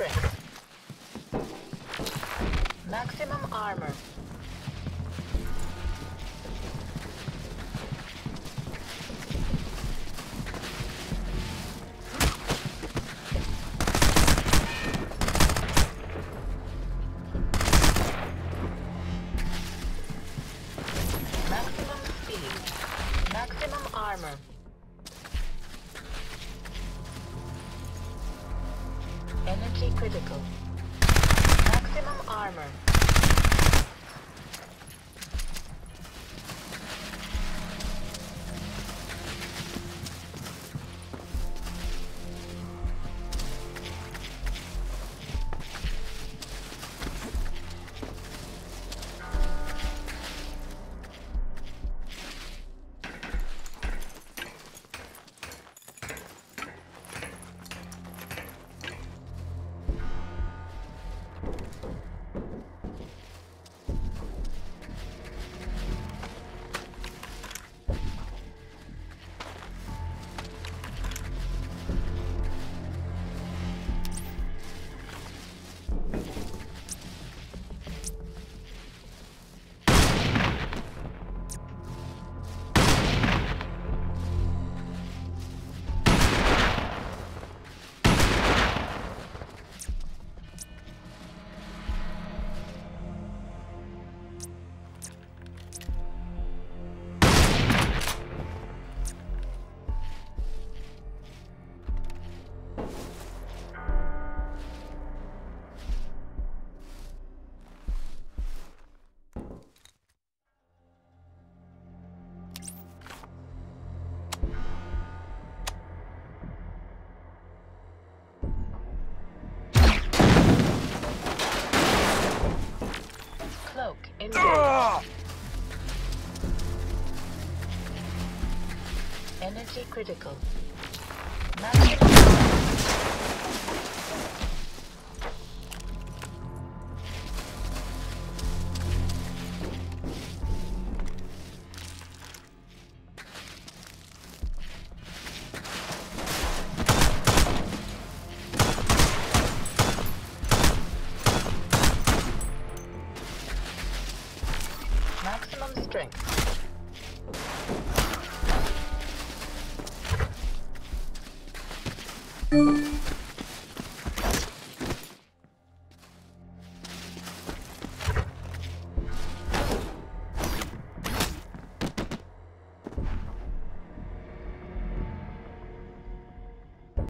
strength. Maximum armor. Maximum speed. Maximum armor. Energy critical. Maximum armor. Ah! Energy critical. Maximum. Strength.